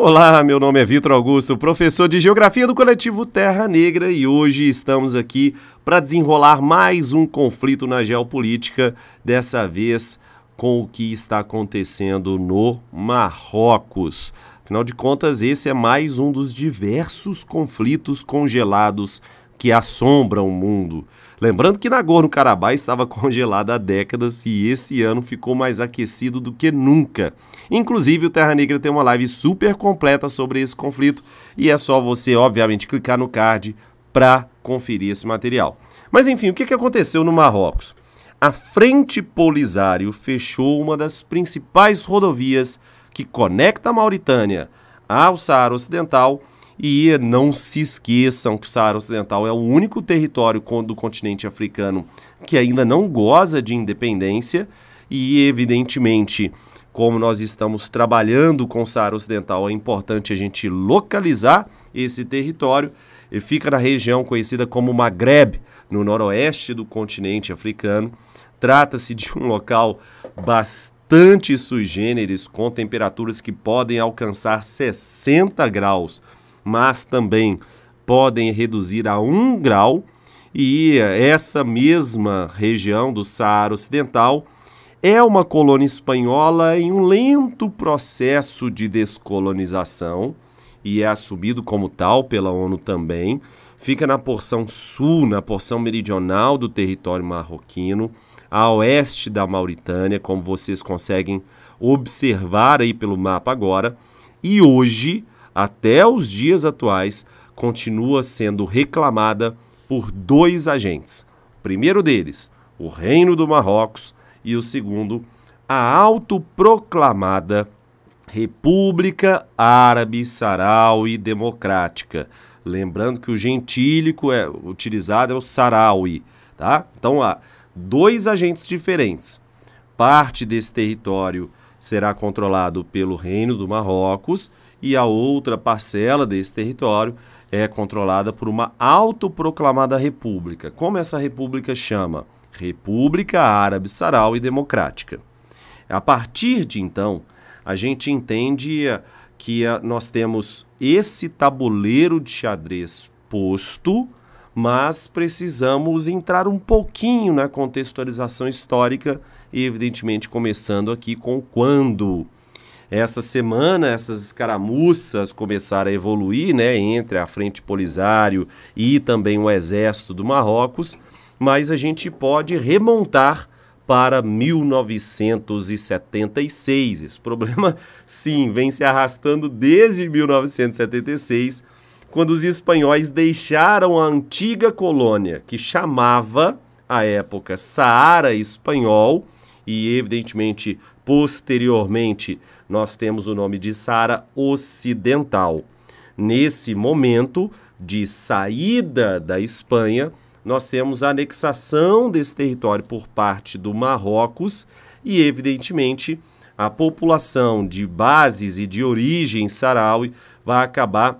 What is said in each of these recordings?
Olá, meu nome é Vitor Augusto, professor de Geografia do Coletivo Terra Negra e hoje estamos aqui para desenrolar mais um conflito na geopolítica, dessa vez com o que está acontecendo no Marrocos. Afinal de contas, esse é mais um dos diversos conflitos congelados que assombram o mundo. Lembrando que Nagorno-Karabakh estava congelado há décadas e esse ano ficou mais aquecido do que nunca. Inclusive, o Terra Negra tem uma live super completa sobre esse conflito e é só você, obviamente, clicar no card para conferir esse material. Mas enfim, o que aconteceu no Marrocos? A Frente Polisário fechou uma das principais rodovias que conecta a Mauritânia ao Saara Ocidental e não se esqueçam que o Saara Ocidental é o único território do continente africano que ainda não goza de independência e, evidentemente, como nós estamos trabalhando com o Saara Ocidental, é importante a gente localizar esse território. Ele fica na região conhecida como Maghreb, no noroeste do continente africano. Trata-se de um local bastante sui generis, com temperaturas que podem alcançar 60 graus mas também podem reduzir a 1 grau, e essa mesma região do Saara Ocidental é uma colônia espanhola em um lento processo de descolonização e é assumido como tal pela ONU também. Fica na porção sul, na porção meridional do território marroquino, a oeste da Mauritânia, como vocês conseguem observar aí pelo mapa agora. E hoje até os dias atuais, continua sendo reclamada por dois agentes. O primeiro deles, o Reino do Marrocos, e o segundo, a autoproclamada República Árabe Saraui Democrática. Lembrando que o gentílico é utilizado é o Saraui, tá? Então há dois agentes diferentes. Parte desse território será controlado pelo Reino do Marrocos e a outra parcela desse território é controlada por uma autoproclamada república. Como essa república chama? República Árabe Saraui Democrática. A partir de então, a gente entende que nós temos esse tabuleiro de xadrez posto, mas precisamos entrar um pouquinho na contextualização histórica e, evidentemente, começando aqui com quando essa semana, essas escaramuças começaram a evoluir né, entre a Frente Polisário e também o Exército do Marrocos, mas a gente pode remontar para 1976. Esse problema, sim, vem se arrastando desde 1976, quando os espanhóis deixaram a antiga colônia, que chamava, à época, Saara Espanhol, e evidentemente posteriormente nós temos o nome de Saara Ocidental. Nesse momento de saída da Espanha, nós temos a anexação desse território por parte do Marrocos e, evidentemente, a população de bases e de origem saraui vai acabar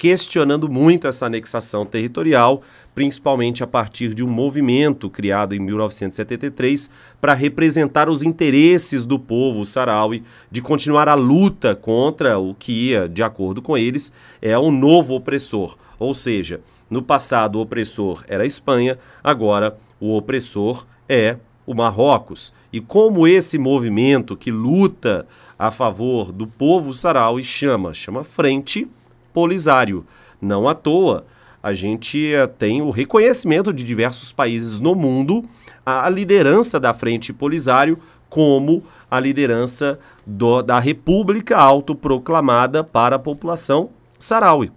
questionando muito essa anexação territorial, principalmente a partir de um movimento criado em 1973 para representar os interesses do povo saraui de continuar a luta contra o que, de acordo com eles, é um novo opressor. Ou seja, no passado o opressor era a Espanha, agora o opressor é o Marrocos. E como esse movimento que luta a favor do povo saraui chama, chama Frente Polisário. Não à toa, a gente eh, tem o reconhecimento de diversos países no mundo a liderança da Frente Polisário como a liderança do, da República autoproclamada para a população saraui.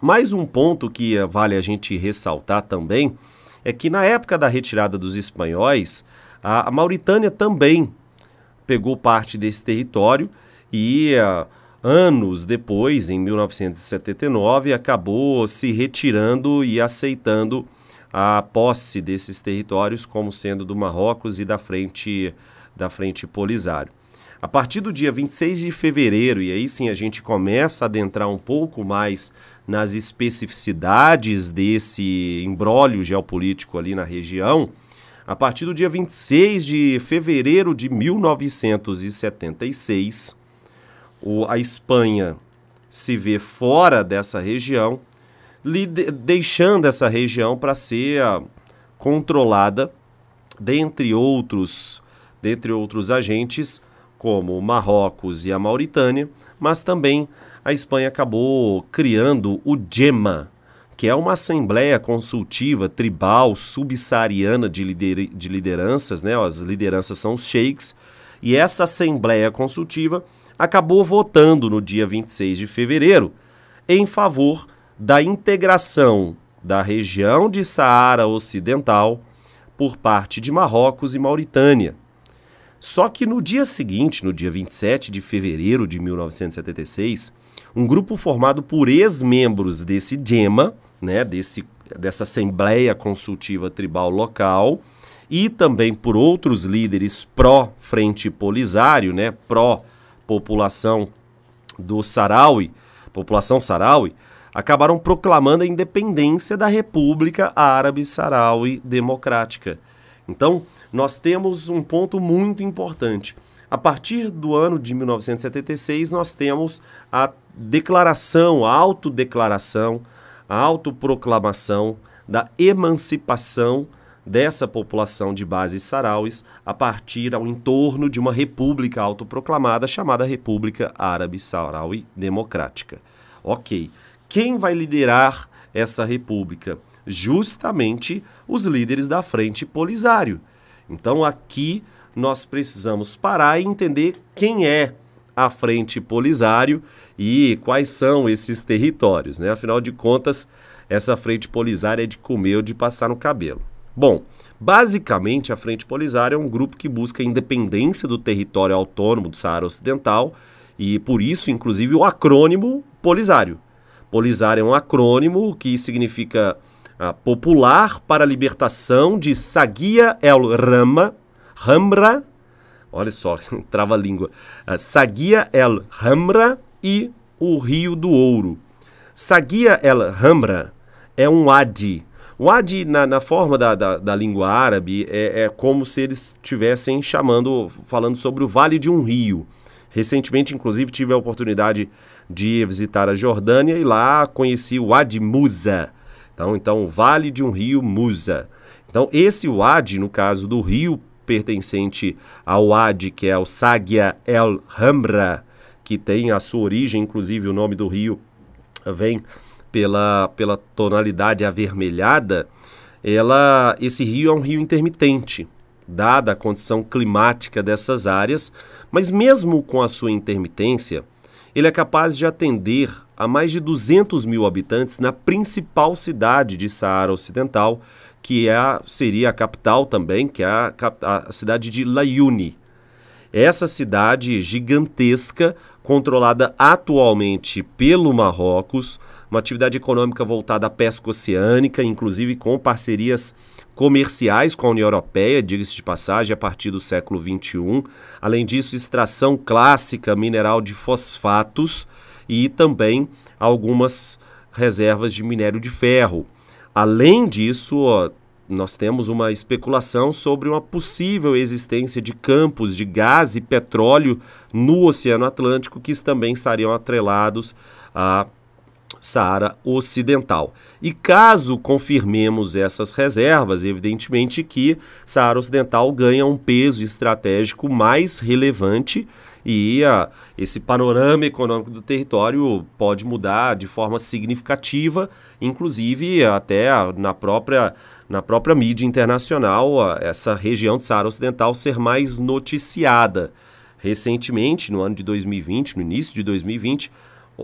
Mais um ponto que eh, vale a gente ressaltar também é que na época da retirada dos espanhóis, a, a Mauritânia também pegou parte desse território e uh, anos depois, em 1979, acabou se retirando e aceitando a posse desses territórios como sendo do Marrocos e da frente da frente Polisário. A partir do dia 26 de fevereiro, e aí sim a gente começa a adentrar um pouco mais nas especificidades desse embrólio geopolítico ali na região, a partir do dia 26 de fevereiro de 1976, o, a Espanha se vê fora dessa região, deixando essa região para ser controlada, dentre outros, dentre outros agentes, como Marrocos e a Mauritânia, mas também a Espanha acabou criando o GEMA, que é uma assembleia consultiva tribal subsaariana de, lider de lideranças, né? As lideranças são os sheiks, e essa assembleia consultiva acabou votando no dia 26 de fevereiro em favor da integração da região de Saara Ocidental por parte de Marrocos e Mauritânia. Só que no dia seguinte, no dia 27 de fevereiro de 1976, um grupo formado por ex-membros desse GEMA, né, desse, dessa Assembleia Consultiva Tribal Local, e também por outros líderes pró-Frente Polisário, né, pró-população do Saraui, população Saraui, acabaram proclamando a independência da República Árabe Saraui Democrática. Então, nós temos um ponto muito importante. A partir do ano de 1976, nós temos a declaração, a autodeclaração, a autoproclamação da emancipação dessa população de base sarauis a partir ao entorno de uma república autoproclamada chamada República Árabe Saraui Democrática. Ok, quem vai liderar essa república? Justamente os líderes da Frente Polisário. Então aqui nós precisamos parar e entender quem é a Frente Polisário e quais são esses territórios. Né? Afinal de contas, essa Frente Polisária é de comer ou de passar no cabelo. Bom, basicamente a Frente Polisária é um grupo que busca a independência do território autônomo do Saara Ocidental e por isso, inclusive, o acrônimo Polisário. Polisário é um acrônimo que significa uh, Popular para a Libertação de Sagia El Rama, Ramra, olha só, trava a língua, uh, Sagia El Ramra e o Rio do Ouro. Sagia El Ramra é um adi, o Adi, na, na forma da, da, da, língua árabe, é, é como se eles estivessem chamando, falando sobre o vale de um rio. Recentemente, inclusive, tive a oportunidade de visitar a Jordânia e lá conheci o Wadi Musa. Então, então, o vale de um rio Musa. Então, esse Wadi, no caso do rio pertencente ao Wadi, que é o Sagia El Hamra, que tem a sua origem, inclusive o nome do rio vem pela, pela tonalidade avermelhada, ela, esse rio é um rio intermitente, dada a condição climática dessas áreas, mas mesmo com a sua intermitência, ele é capaz de atender a mais de 200 mil habitantes na principal cidade de Saara Ocidental, que é a, seria a capital também, que é a, a cidade de Layuni. Essa cidade gigantesca, controlada atualmente pelo Marrocos, uma atividade econômica voltada à pesca oceânica, inclusive com parcerias comerciais com a União Europeia, diga-se de passagem, a partir do século XXI. Além disso, extração clássica mineral de fosfatos e também algumas reservas de minério de ferro. Além disso, nós temos uma especulação sobre uma possível existência de campos de gás e petróleo no Oceano Atlântico que também estariam atrelados a Saara Ocidental. E caso confirmemos essas reservas, evidentemente que Saara Ocidental ganha um peso estratégico mais relevante e uh, esse panorama econômico do território pode mudar de forma significativa, inclusive até na própria, na própria mídia internacional, uh, essa região de Saara Ocidental ser mais noticiada. Recentemente, no ano de 2020, no início de 2020,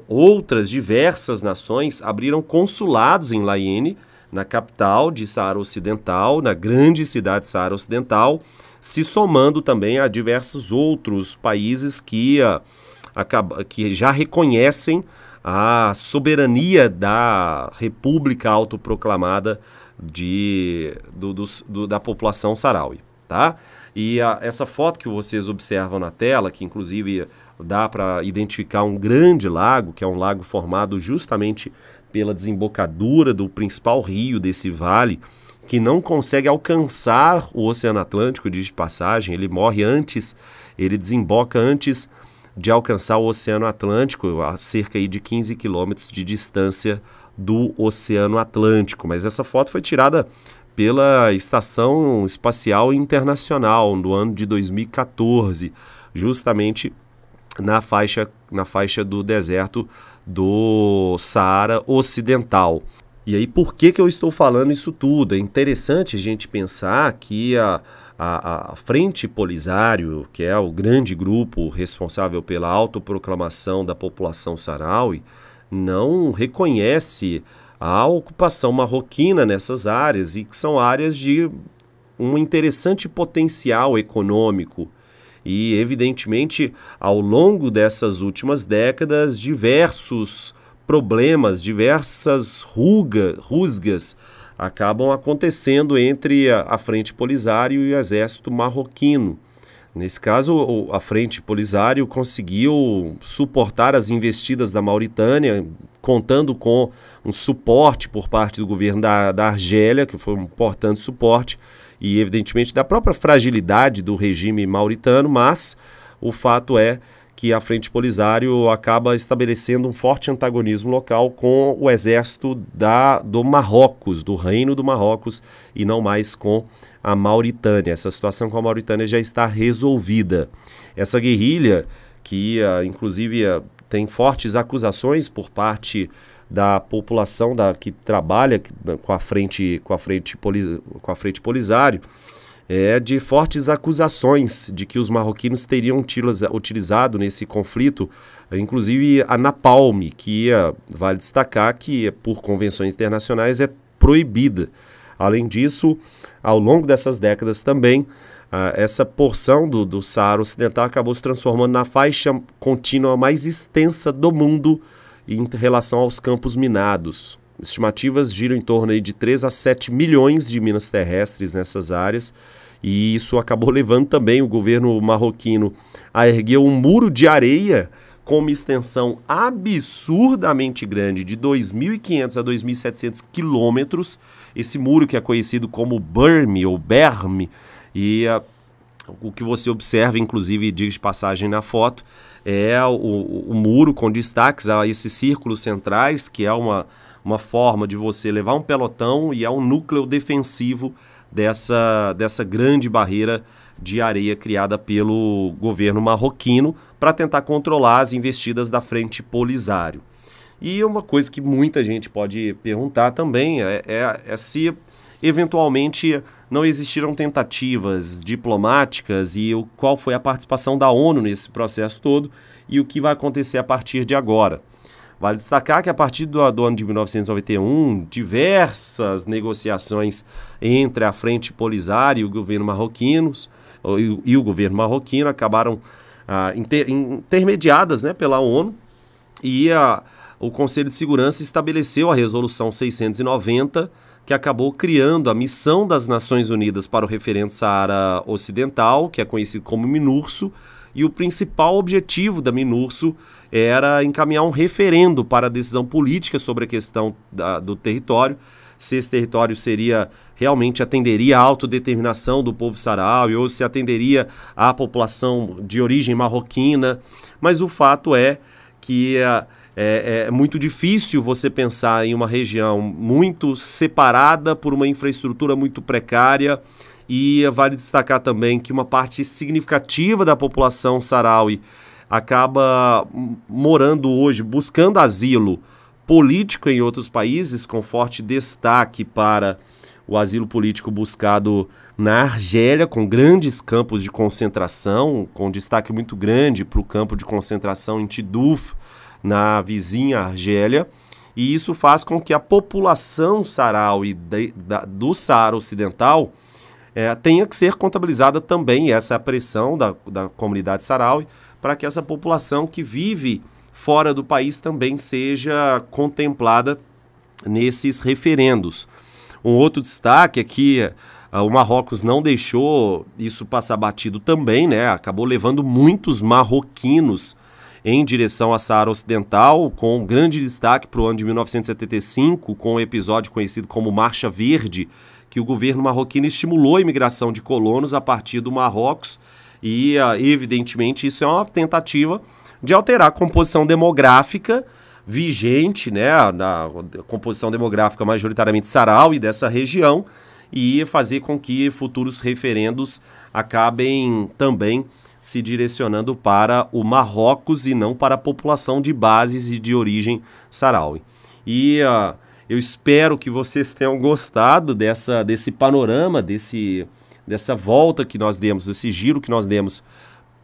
Outras diversas nações abriram consulados em Layene, na capital de Saara Ocidental, na grande cidade de Saara Ocidental, se somando também a diversos outros países que, uh, acaba, que já reconhecem a soberania da República autoproclamada de, do, do, do, da população saraui. Tá? E a, essa foto que vocês observam na tela, que inclusive dá para identificar um grande lago, que é um lago formado justamente pela desembocadura do principal rio desse vale, que não consegue alcançar o Oceano Atlântico de passagem, ele morre antes, ele desemboca antes de alcançar o Oceano Atlântico, a cerca aí de 15 quilômetros de distância do Oceano Atlântico. Mas essa foto foi tirada pela Estação Espacial Internacional no ano de 2014, justamente na faixa, na faixa do deserto do Saara Ocidental. E aí, por que, que eu estou falando isso tudo? É interessante a gente pensar que a, a, a Frente Polisário, que é o grande grupo responsável pela autoproclamação da população saraui, não reconhece a ocupação marroquina nessas áreas e que são áreas de um interessante potencial econômico. E, evidentemente, ao longo dessas últimas décadas, diversos problemas, diversas ruga, rusgas acabam acontecendo entre a, a Frente Polisário e o Exército Marroquino. Nesse caso, a Frente Polisário conseguiu suportar as investidas da Mauritânia, contando com um suporte por parte do governo da, da Argélia, que foi um importante suporte, e evidentemente da própria fragilidade do regime mauritano, mas o fato é que a Frente Polisário acaba estabelecendo um forte antagonismo local com o exército da, do Marrocos, do Reino do Marrocos, e não mais com a Mauritânia. Essa situação com a Mauritânia já está resolvida. Essa guerrilha, que uh, inclusive uh, tem fortes acusações por parte da população da, que trabalha com a frente com a frente, com a frente Polisário, é, de fortes acusações de que os marroquinos teriam utilizado nesse conflito, inclusive a napalm, que é, vale destacar que por convenções internacionais é proibida. Além disso, ao longo dessas décadas também, essa porção do, do Saara Ocidental acabou se transformando na faixa contínua mais extensa do mundo em relação aos campos minados. Estimativas giram em torno de 3 a 7 milhões de minas terrestres nessas áreas, e isso acabou levando também o governo marroquino a erguer um muro de areia com uma extensão absurdamente grande, de 2.500 a 2.700 quilômetros. Esse muro que é conhecido como Berme ou Berme, e o que você observa, inclusive, diga de passagem na foto, é o, o, muro com destaques a esses círculos centrais, que é uma, uma forma de você levar um pelotão e é um núcleo defensivo dessa, dessa grande barreira de areia criada pelo governo marroquino para tentar controlar as investidas da frente Polisário. E uma coisa que muita gente pode perguntar também é, é, é se eventualmente não existiram tentativas diplomáticas e o, qual foi a participação da ONU nesse processo todo e o que vai acontecer a partir de agora. Vale destacar que a partir do, do, ano de 1991, diversas negociações entre a Frente Polisário e o governo marroquino, e, e o governo marroquino acabaram ah, inter, intermediadas né, pela ONU e a, o Conselho de Segurança estabeleceu a Resolução 690, que acabou criando a Missão das Nações Unidas para o Referendo Saara Ocidental, que é conhecido como MINURSO, e o principal objetivo da Minurso era encaminhar um referendo para a decisão política sobre a questão da, do território, se esse território seria realmente atenderia à autodeterminação do povo saraui ou se atenderia à população de origem marroquina. Mas o fato é que é, é, é muito difícil você pensar em uma região muito separada por uma infraestrutura muito precária. E vale destacar também que uma parte significativa da população saraui acaba morando hoje, buscando asilo político em outros países, com forte destaque para o asilo político buscado na Argélia, com grandes campos de concentração, com destaque muito grande para o campo de concentração em Tiduf, na vizinha Argélia. E isso faz com que a população saraui do Saara Ocidental é, tenha que ser contabilizada também essa pressão da, da comunidade saraui para que essa população que vive fora do país também seja contemplada nesses referendos. Um outro destaque é que uh, o Marrocos não deixou isso passar batido também, né? Acabou levando muitos marroquinos em direção à Saara Ocidental, com grande destaque para o ano de 1975, com o um episódio conhecido como Marcha Verde, que o governo marroquino estimulou a imigração de colonos a partir do Marrocos. E, ah, evidentemente, isso é uma tentativa de alterar a composição demográfica vigente, né, na composição demográfica majoritariamente sarau e dessa região, e fazer com que futuros referendos acabem também se direcionando para o Marrocos e não para a população de bases e de origem saraui. E uh, eu espero que vocês tenham gostado dessa, desse panorama, desse, dessa volta que nós demos, desse giro que nós demos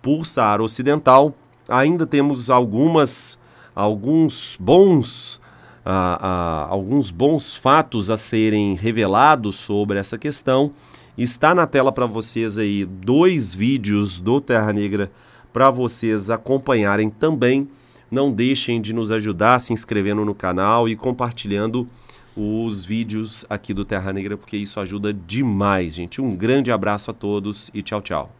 por Saara Ocidental. Ainda temos algumas, alguns bons alguns bons fatos a serem revelados sobre essa questão. Está na tela para vocês aí dois vídeos do Terra Negra para vocês acompanharem também. Não deixem de nos ajudar se inscrevendo no canal e compartilhando os vídeos aqui do Terra Negra, porque isso ajuda demais, gente. Um grande abraço a todos e tchau, tchau.